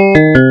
Música